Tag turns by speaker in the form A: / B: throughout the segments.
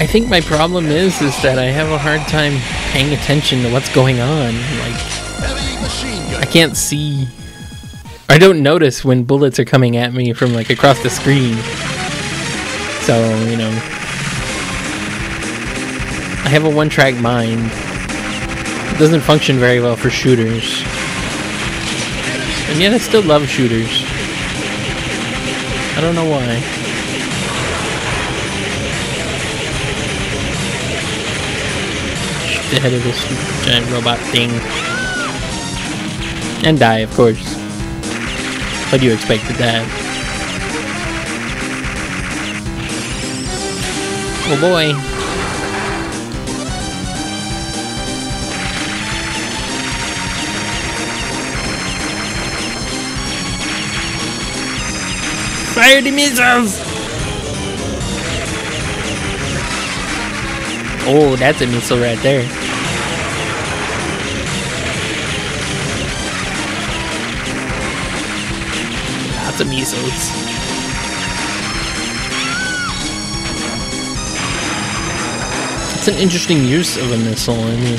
A: I think my problem is is that I have a hard time paying attention to what's going on. Like I can't see I don't notice when bullets are coming at me from like across the screen. So, you know, I have a one-track mind. It doesn't function very well for shooters. And yet I still love shooters. I don't know why. The head of this giant robot thing. And die, of course. What do you expect to die? Oh boy. Fire the missiles! Oh, that's a missile right there. Lots of missiles. It's an interesting use of a missile. I mean,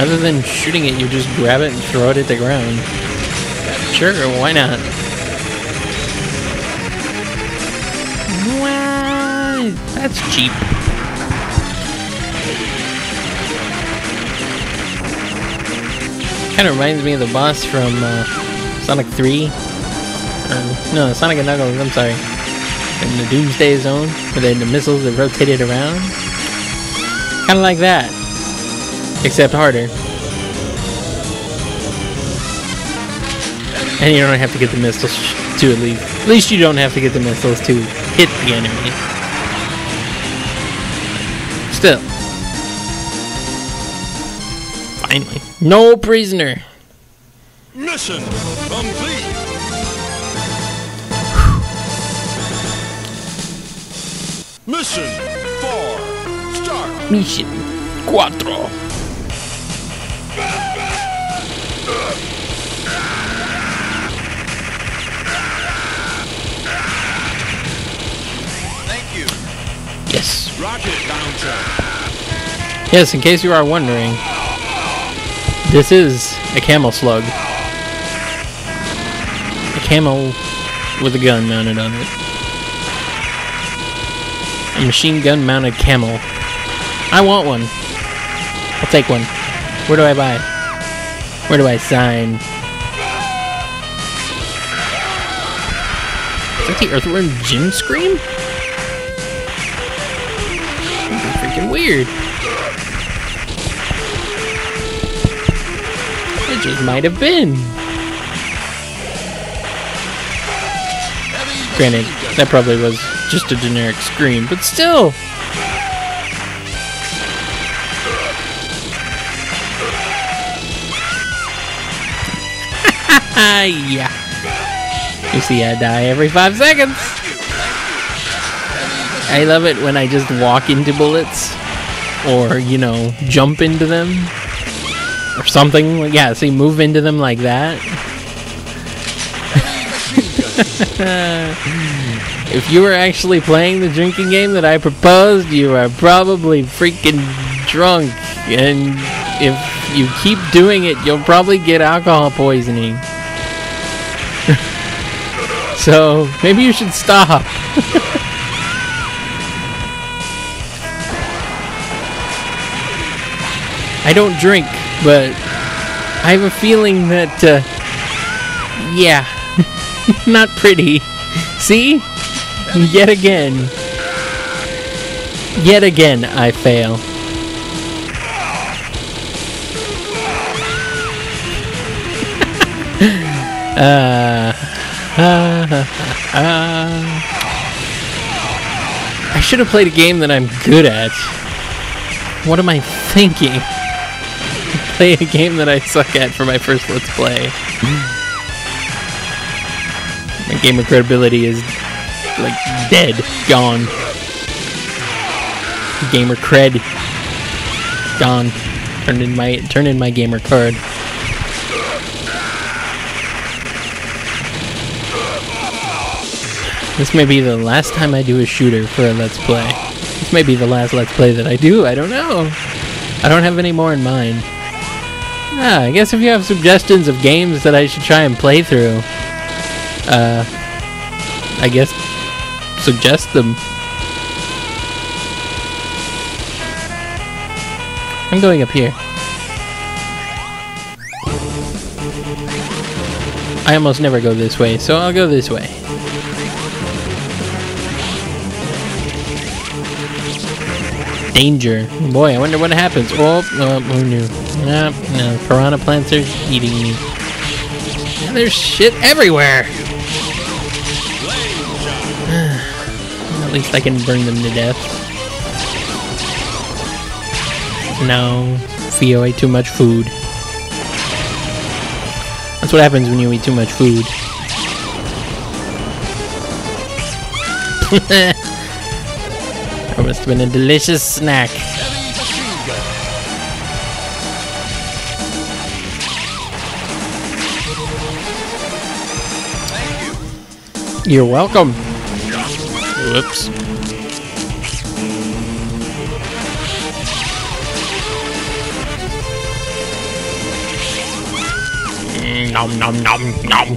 A: other than shooting it, you just grab it and throw it at the ground. Sure, why not? That's cheap. Kind of reminds me of the boss from uh, Sonic 3. Or, no, Sonic and Knuckles, I'm sorry. In the Doomsday Zone, where they had the missiles that rotated around. Kind of like that. Except harder. And you don't have to get the missiles to at least. At least you don't have to get the missiles to hit the enemy. Still. Finally. No prisoner.
B: Mission complete. Mission four. Start.
A: Mission cuatro.
B: Thank you.
A: Yes.
B: Rocket launcher.
A: Yes, in case you are wondering, this is a camel slug. A camel with a gun mounted on it. A machine gun mounted camel. I want one. I'll take one. Where do I buy? Where do I sign? Is that the Earthworm Jim scream? Freaking weird. Just might have been. Granted, that probably was just a generic scream, but still. yeah. You see, I die every five seconds. I love it when I just walk into bullets, or you know, jump into them, or something. Yeah, see, move into them like that. if you were actually playing the drinking game that I proposed, you are probably freaking drunk. And if you keep doing it, you'll probably get alcohol poisoning. so maybe you should stop. I don't drink, but I have a feeling that, uh, yeah, not pretty. See? Yet again. Yet again, I fail. uh, uh, uh, I should have played a game that I'm good at. What am I thinking? Play a game that I suck at for my first Let's Play. My gamer credibility is like dead, gone. Gamer cred, gone. Turn in my turn in my gamer card. This may be the last time I do a shooter for a Let's Play. This may be the last Let's Play that I do. I don't know. I don't have any more in mind. Ah, I guess if you have suggestions of games that I should try and play through, uh, I guess suggest them. I'm going up here. I almost never go this way, so I'll go this way. Danger. Boy, I wonder what happens. Oh, oh who knew? No, no, piranha plants are eating me. There's shit everywhere! At least I can burn them to death. No, Fio ate too much food. That's what happens when you eat too much food. that must have been a delicious snack. You're welcome. Whoops. Mm, Nom nom nom nom.